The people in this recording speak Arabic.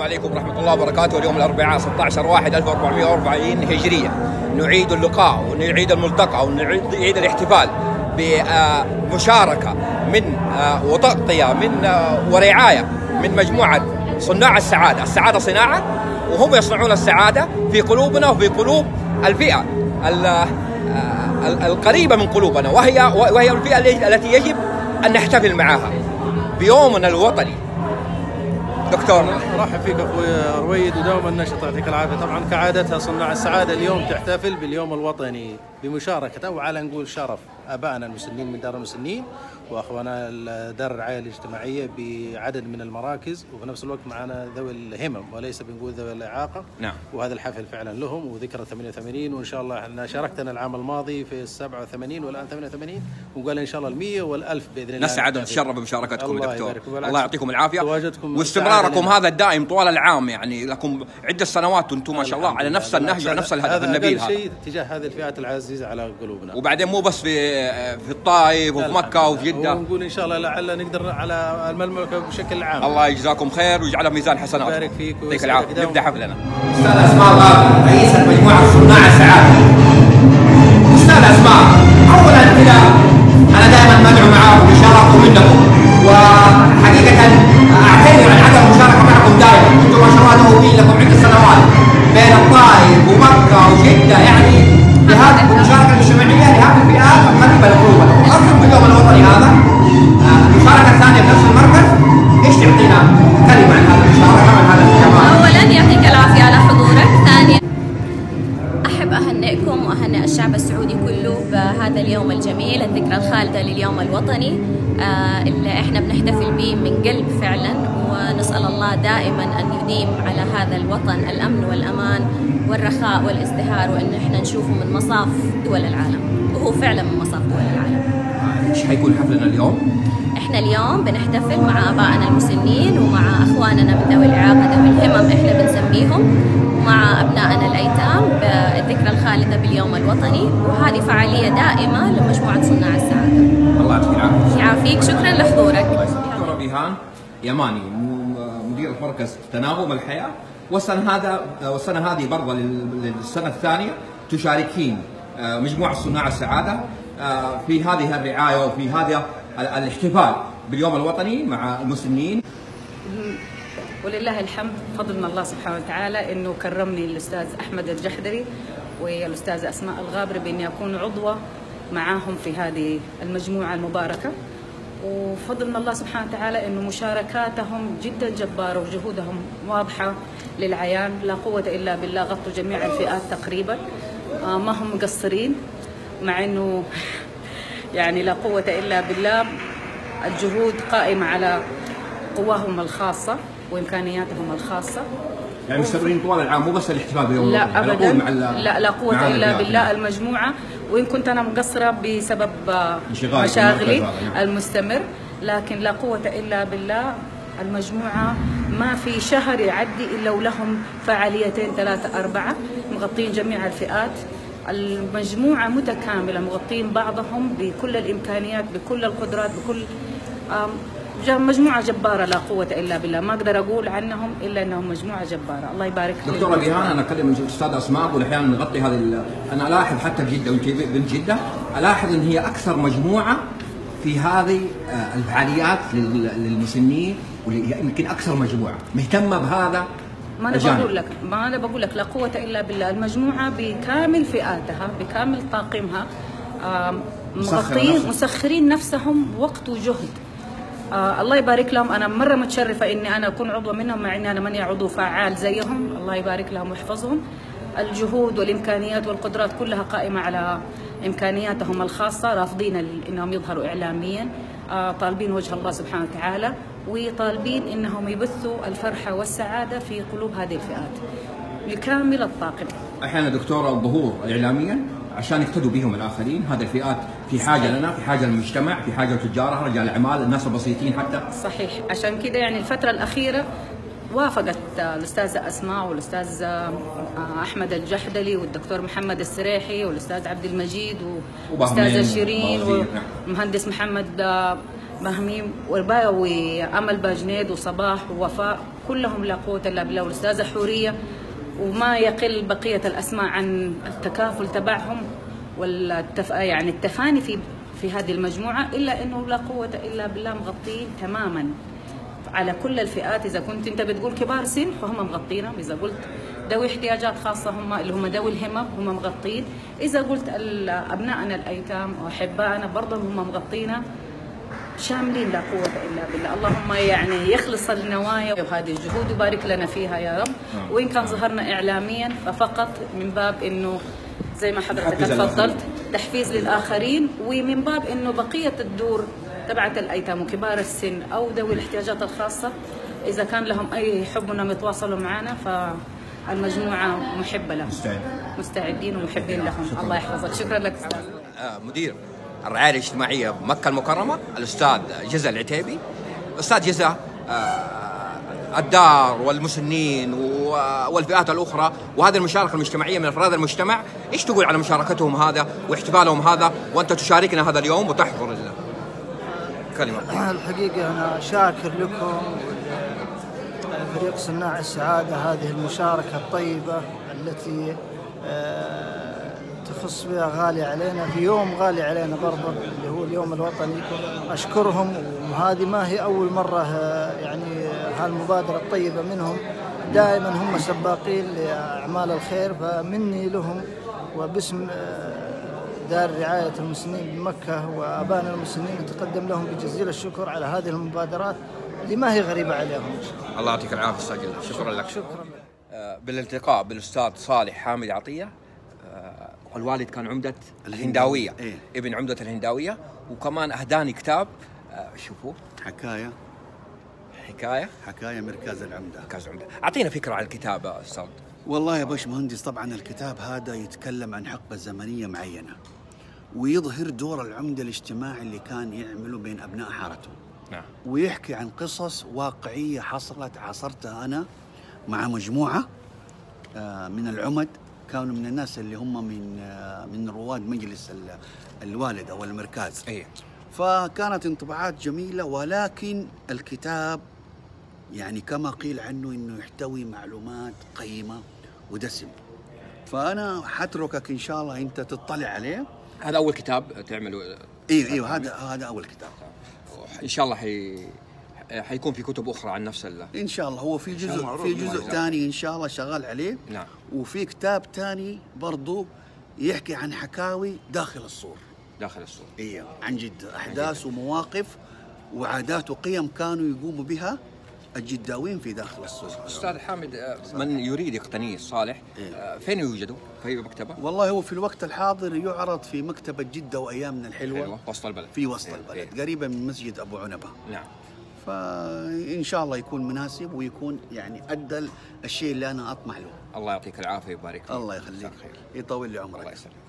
عليكم ورحمة الله وبركاته. اليوم الأربعاء 16 واحد 1440 هجرية. نعيد اللقاء ونعيد الملتقى ونعيد الاحتفال بمشاركة من آه، وتغطية من آه، ورعاية من مجموعة صناع السعادة. السعادة صناعة وهم يصنعون السعادة في قلوبنا وفي قلوب الفئة آه، القريبة من قلوبنا وهي وهي الفئة التي يجب أن نحتفل معها. بيومنا الوطني دكتور. رحب فيك أخوي رويد ودوما نشط يعطيك العافية. طبعا كعادتها صناع السعادة اليوم تحتفل باليوم الوطني. بمشاركة أو على نقول شرف آبائنا المسنين من دار المسنين واخوانا دار الرعايه الاجتماعية بعدد من المراكز وفي نفس الوقت معنا ذوي الهمم وليس بنقول ذوي الإعاقة. نعم. وهذا الحفل فعلا لهم وذكرى 88 وإن شاء الله إحنا شاركتنا العام الماضي في ال 87 والآن 88 وقال إن شاء الله ال 100 وال1000 بإذن الله. نسعد ونتشرف بمشاركتكم دكتور. الله يعطيكم العافية. تواجدكم واستمراركم هذا الدائم طوال العام يعني لكم عدة سنوات وأنتم ما شاء الله على نفس النهج ونفس الهدف النبيل هذا. شيء تجاه هذه الفئات العزيزه على قلوبنا. وبعدين مو بس في في الطائف وفي مكة وفي جدة. ونقول إن شاء الله لعل نقدر على المملكه بشكل عام. الله يجزاكم خير ويجعلها ميزان حسنات. يبارك فيك يعطيك العافية. نبدأ حفلنا. أستاذ أسماء غابر رئيسة مجموعة صناع السعادة الذكرى الخالدة لليوم الوطني. آه، اللي إحنا بنحتفل به من قلب فعلا ونسأل الله دائما أن يديم على هذا الوطن الأمن والأمان والرخاء والازدهار وأن إحنا نشوفه من مصاف دول العالم. وهو فعلا من مصاف دول العالم. إيش حيكون حفلنا اليوم؟ إحنا اليوم بنحتفل مع آبائنا المسنين ومع اخواننا من ذوي الاعاقه ذوي الهمم إحنا بنسميهم ومع أبنائنا الأيتام بالذكرى الخالدة باليوم الوطني. وهذه فعالية دائمة لمجموعة صناع السعادة. الله يعطيك العافية. يعافيك. شكرا لحضورك. دكتوره بيهان يماني مدير مركز تناغم الحياة. والسنة هذا والسنة هذه برضه لل- للسنة الثانية تشاركين آه، مجموعة صناع السعادة آه، في هذه الرعاية وفي هذا الاحتفال باليوم الوطني مع المسنين ولله الحمد فضل من الله سبحانه وتعالى إنه كرمني الأستاذ أحمد الجحدري والاستاذه أسماء الغابري باني اكون عضوة معاهم في هذه المجموعة المباركة. وفضل من الله سبحانه وتعالى إنه مشاركاتهم جدا جبارة وجهودهم واضحة للعيان لا قوة إلا بالله غطوا جميع الفئات تقريبا. آه، ما هم مقصرين مع إنه يعني لا قوة إلا بالله. الجهود قائمة على قواهم الخاصة وإمكانياتهم الخاصة. يعني مستمرين طوال العام مو بس الاحتفال الوطني لا ابدا. مع لا لا قوة إلا. بالله المجموعة. وإن كنت أنا مقصرة بسبب مشاغلي. المستمر لكن لا قوة إلا بالله المجموعة ما في شهر يعدي إلا ولهم فعاليتين ثلاثة أربعة مغطين جميع الفئات. المجموعة متكاملة مغطين بعضهم بكل الإمكانيات بكل القدرات بكل مجموعة جبارة لا قوة إلا بالله. ما أقدر أقول عنهم إلا أنهم مجموعة جبارة. الله يبارك فيهم. دكتورة بيهان أنا اكلم الاستاذ أسماء واحيانا نغطي هذه ال- أنا ألاحظ حتى في جدة وأنت بنت جدة ألاحظ إن هي أكثر مجموعة في هذه آه، الفعاليات لل- للمسنين ويمكن أكثر مجموعة. مهتمة بهذا ما أنا. بقول لك ما أنا بقول لك لا قوة إلا بالله. المجموعة بكامل فئاتها بكامل طاقمها مغطين. مسخرين نفسهم وقت وجهد. آه الله يبارك لهم. أنا مرة متشرفة إني أنا أكون عضوه منهم مع إني أنا ماني عضو فعال زيهم. الله يبارك لهم ويحفظهم. الجهود والإمكانيات والقدرات كلها قائمة على إمكانياتهم الخاصة رافضين إنهم يظهروا اعلاميا آه طالبين وجه الله سبحانه وتعالى. وطالبين إنهم يبثوا الفرحة والسعادة في قلوب هذه الفئات. لكامل الطاقم. أحيانا دكتوره الظهور اعلاميا عشان يقتدوا بهم الآخرين. هذه الفئات في حاجة صحيح. لنا في حاجة للمجتمع في حاجة للتجار رجال الاعمال الناس البسيطين حتى. صحيح. عشان كده يعني الفترة الأخيرة وافقت الأستاذة أسماء والأستاذ آه، أحمد الجحدلي والدكتور محمد السريحي والأستاذ عبد المجيد والأستاذة شيرين. والمهندس محمد آه، مهميم وامل باجنيد وصباح ووفاء كلهم لا قوة إلا بالله. والأستاذة حورية وما يقل بقية الأسماء عن التكافل تبعهم والتف... يعني التفاني في في هذه المجموعة إلا إنه لا قوة إلا بالله مغطين تماما. على كل الفئات إذا كنت أنت بتقول كبار سن فهم مغطينهم. إذا قلت ذوي احتياجات خاصة هم اللي هم ذوي الهمم هم مغطين. إذا قلت ابنائنا الأيتام وأحبائنا برضه هم مغطينا. شاملين لا قوة إلا بالله. اللهم يعني يخلص النوايا وهذه الجهود وبارك لنا فيها يا رب. وإن كان ظهرنا إعلاميا ففقط من باب إنه زي ما حضرتك تفضلت تحفيز للآخرين ومن باب إنه بقية الدور تبعت الأيتام وكبار السن أو ذوي الاحتياجات الخاصة. إذا كان لهم أي حب إنهم يتواصلوا معنا فالمجموعة محبة لهم. مستعد. مستعدين ومحبين لهم. الله يحفظك. شكرا لك. أستاذ آه، مدير. الرعاية الاجتماعية بمكة المكرمة الأستاذ جزا العتيبي. أستاذ جزا آه، الدار والمسنين والفئات الأخرى وهذه المشاركة المجتمعية من أفراد المجتمع إيش تقول على مشاركتهم هذا واحتفالهم هذا وأنت تشاركنا هذا اليوم وتحضر الكلمة الحقيقة أنا شاكر لكم فريق صناع السعادة هذه المشاركة الطيبة التي تخص بها غالي علينا في يوم غالي علينا برضه اللي هو اليوم الوطني. أشكرهم وهذه ما هي أول مرة آه، يعني هالمبادرة الطيبة منهم. دائما هم سباقين لأعمال الخير فمني لهم وباسم آه، دار رعاية المسنين بمكة وأبانا المسنين نتقدم لهم بجزيل الشكر على هذه المبادرات اللي ما هي غريبة عليهم. الله يعطيك العافية أستاذ جزا شكرا لك. شكرا. آه، بالالتقاء بالأستاذ صالح حامد عطية. آه، الوالد كان عمدة الهنداوية. إيه. ابن عمدة الهنداوية. وكمان أهداني كتاب آه، شوفوا. حكاية. حكاية. حكاية مركز العمدة. مركز عمده أعطينا فكرة عن الكتاب يا أستاذ. والله يا باش مهندس طبعا الكتاب هذا يتكلم عن حقبة زمنية معينة ويظهر دور العمدة الاجتماعي اللي كان يعمله بين أبناء حارته. نعم. ويحكي عن قصص واقعية حصلت عاصرتها أنا مع مجموعة آه، من العمد كانوا من الناس اللي هم من من رواد مجلس ال- الوالد أو المركز إيه. فكانت انطباعات جميلة ولكن الكتاب يعني كما قيل عنه إنه يحتوي معلومات قيمة ودسم. فأنا حتركك إن شاء الله أنت تطلع عليه. هذا أول كتاب تعملوا أيوه أيوه هذا هذا أول كتاب. إن شاء الله حي... حيكون في كتب أخرى عن نفس ال... إن شاء الله. هو في جزء في جزء ثاني إن شاء الله شغال عليه. نعم. وفي كتاب ثاني برضو يحكي عن حكاوي داخل الصور. داخل الصورة أيوه عن جد. أحداث ومواقف وعادات وقيم كانوا يقوموا بها الجداوين في داخل الصور. أستاذ حامد آه، من يريد يقتنيه صالح إيه. آه، فين يوجدوا؟ في مكتبة؟ والله هو في الوقت الحاضر يعرض في مكتبة جدة وأيامنا الحلوة. حلوة وسط البلد. في وسط إيه، البلد إيه. قريبة من مسجد أبو عنبة. نعم. فإن شاء الله يكون مناسب ويكون يعني أدى الشيء اللي أنا أطمح له. الله يعطيك العافية ويبارك فيك. الله يخليك. يطول لي الله عمرك يسلمك.